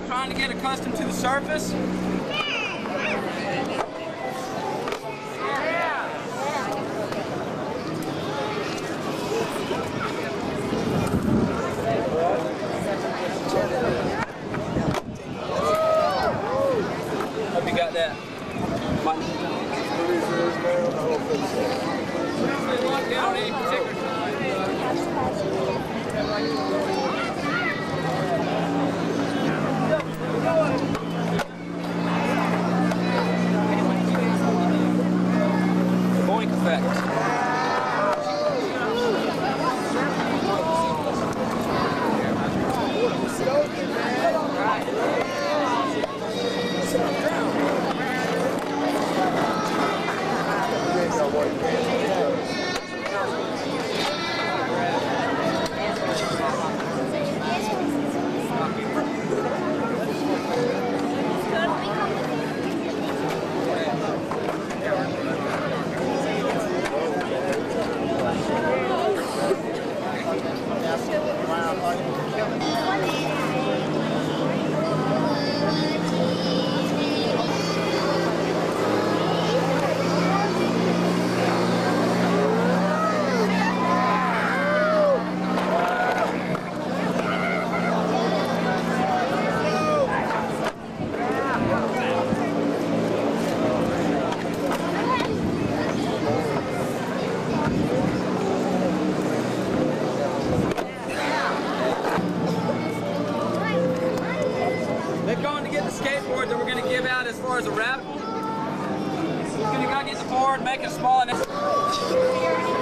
trying to get accustomed to the surface. Boink skateboard that we're going to give out as far as a raffle. He's going to go get the board, make it small enough.